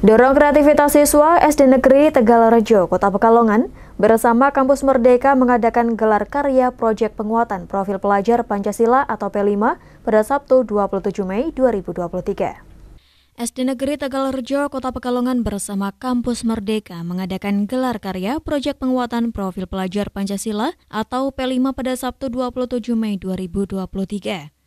Dorong kreativitas siswa SD Negeri Tegalrejo, Kota Pekalongan, bersama Kampus Merdeka mengadakan gelar karya proyek penguatan profil pelajar Pancasila atau P5 pada Sabtu 27 Mei 2023. SD Negeri Tegalrejo, Kota Pekalongan bersama Kampus Merdeka mengadakan gelar karya Proyek Penguatan Profil Pelajar Pancasila atau P5 pada Sabtu 27 Mei 2023.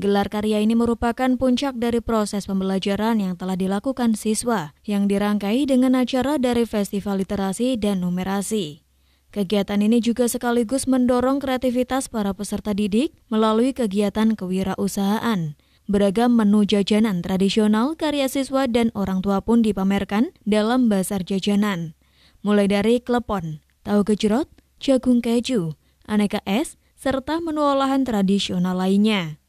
Gelar karya ini merupakan puncak dari proses pembelajaran yang telah dilakukan siswa yang dirangkai dengan acara dari Festival Literasi dan Numerasi. Kegiatan ini juga sekaligus mendorong kreativitas para peserta didik melalui kegiatan kewirausahaan Beragam menu jajanan tradisional karya siswa dan orang tua pun dipamerkan dalam bazar jajanan. Mulai dari klepon, tahu gejrot, jagung keju, aneka es, serta menu olahan tradisional lainnya.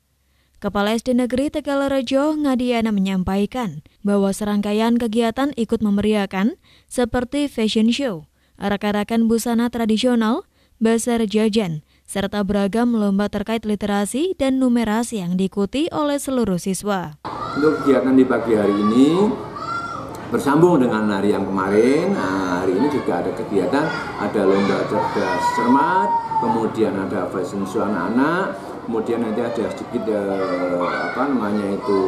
Kepala SD Negeri Tegalrejo Ngadiana menyampaikan bahwa serangkaian kegiatan ikut memeriahkan seperti fashion show, arak-arakan busana tradisional, bazar jajan, serta beragam lomba terkait literasi dan numerasi yang diikuti oleh seluruh siswa. Untuk kegiatan di pagi hari ini bersambung dengan hari yang kemarin, nah, hari ini juga ada kegiatan, ada lomba cerdas cermat, kemudian ada fashion show anak-anak, kemudian nanti ada sedikit eh, apa namanya itu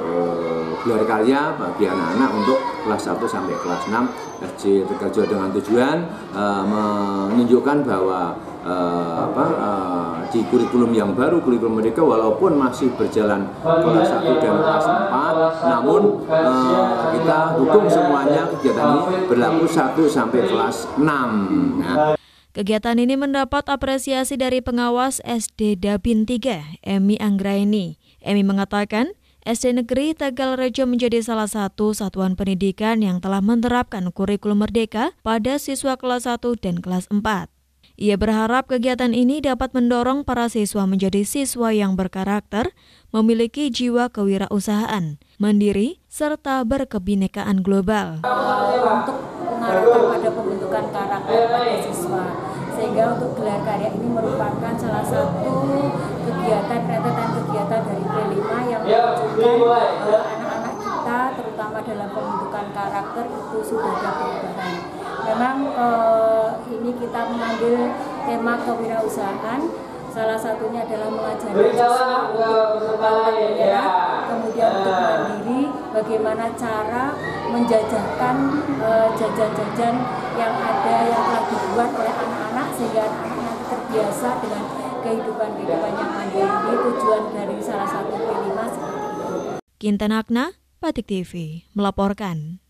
eh, gelar karya bagi anak-anak untuk kelas 1 sampai kelas 6 SC Tegaljo dengan tujuan eh, menunjukkan bahwa uh, apa, uh, di kurikulum yang baru kurikulum mereka walaupun masih berjalan kelas 1 dan kelas 4 namun uh, kita dukung semuanya kegiatan ini berlaku 1 sampai kelas 6 nah. Kegiatan ini mendapat apresiasi dari pengawas SD Dabin 3, Emi Anggraini. Emi mengatakan, SD Negeri Tegal Rejo menjadi salah satu satuan pendidikan yang telah menerapkan kurikulum merdeka pada siswa kelas 1 dan kelas 4. Ia berharap kegiatan ini dapat mendorong para siswa menjadi siswa yang berkarakter, memiliki jiwa kewirausahaan, mandiri, serta berkebinekaan global. Untuk mengarahkan pada pembentukan karakter pada siswa, sehingga untuk gelar karya ini merupakan salah satu kegiatan rentetan kegiatan dari P5 yang menunjukkan bahwa anak-anak kita terutama dalam pembentukan karakter itu sudah ada perubahan. Memang eh, ini kita mengambil tema kewirausahaan. Salah satunya adalah mengajari siswa untuk menyerah, kemudian untuk mandiri, bagaimana cara menjajahkan eh, jajan-jajan uh, yang ada yang telah dibuat oleh anak-anak sehingga anak-anak terbiasa dengan kehidupan-kehidupan yang mandiri. Ini tujuan dari salah satu P5 seperti itu. Kinten Akna, Batik TV, melaporkan.